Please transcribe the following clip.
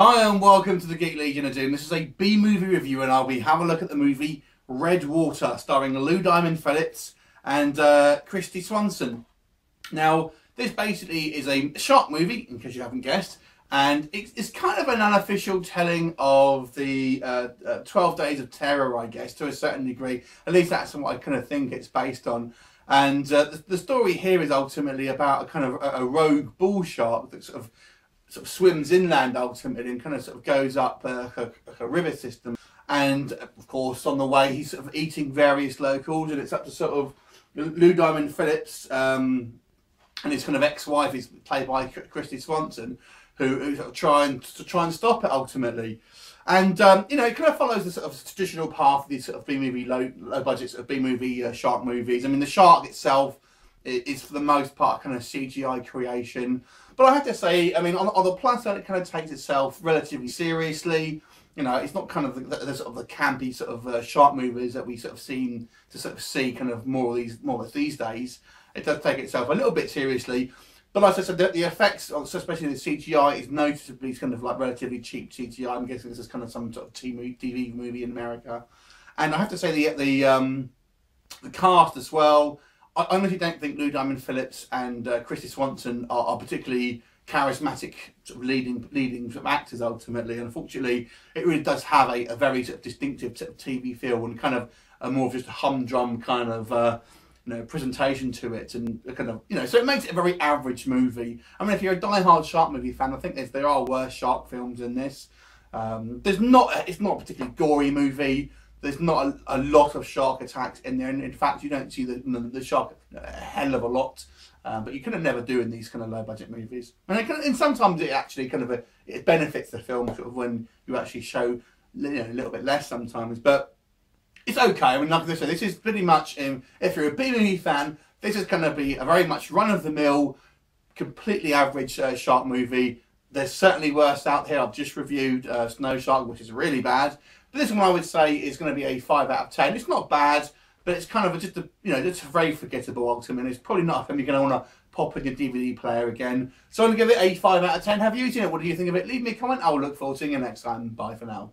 Hi and welcome to the Geek Legion of Doom. This is a B movie review and I'll be having a look at the movie Red Water starring Lou Diamond Phillips and uh, Kristy Swanson. Now, this basically is a shark movie, in case you haven't guessed, and it's, kind of an unofficial telling of the uh, uh, 12 Days of Terror, I guess, to a certain degree. At least that's what I kind of think it's based on. And uh, the, the, story here is ultimately about a kind of a, a rogue bull shark that sort of sort of swims inland ultimately and kind of sort of goes up a, a, a, river system. And of course, on the way, he's sort of eating various locals, and it's up to sort of Lou Diamond Phillips um, and his kind of ex-wife is played by Kristy Swanson, who, who of trying to try and stop it ultimately. And um, you know, it kind of follows the sort of traditional path of these sort of B movie low low budget sort of B movie uh, shark movies. I mean, the shark itself is for the most part kind of CGI creation. But I have to say, I mean, on, on the plus side, it kind of takes itself relatively seriously. You know, it's not kind of the, the, the sort of the campy sort of uh, shark movies that we sort of seen to sort of see kind of more of these more of these days. It does take itself a little bit seriously. But like I said, the, the effects, especially the CGI, is noticeably kind of like relatively cheap CGI. I'm guessing this is kind of some sort of TV, movie in America. And I have to say the the um, the cast as well I honestly don't think Lou Diamond Phillips and uh, Kristy Swanson are, are, particularly charismatic sort of leading leading sort of actors ultimately. And unfortunately, it really does have a, a very sort of distinctive sort of TV feel and kind of a more of just a humdrum kind of uh, you know presentation to it and kind of you know so it makes it a very average movie. I mean, if you're a die-hard shark movie fan, I think there's, there are worse shark films than this. Um, there's not it's not a particularly gory movie there's not a, a, lot of shark attacks in there. And in fact, you don't see the, the shark a hell of a lot. Um, but you kind of never do in these kind of low budget movies. And, it and sometimes it actually kind of a, it benefits the film sort of when you actually show you know, a little bit less sometimes. But it's okay. I mean, like I said, this is pretty much, um, if you're a B movie fan, this is going to be a very much run of the mill, completely average uh, shark movie. There's certainly worse out here. I've just reviewed uh, Snow Shark, which is really bad. But this one I would say is going to be a 5 out of 10. It's not bad, but it's kind of a, just a, you know, it's very forgettable ultimately. It's probably not a film you're going to want to pop in your DVD player again. So I'm going to give it a 5 out of 10. Have you seen it? What do you think of it? Leave me a comment. I'll look forward to seeing you next time. Bye for now.